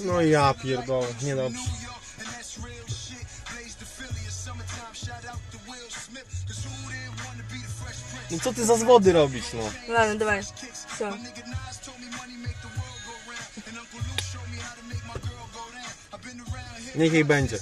No ja pierdolę, niedobrze. No co ty za zwody robisz, no? No Ладно, давай. Niech jej będzie.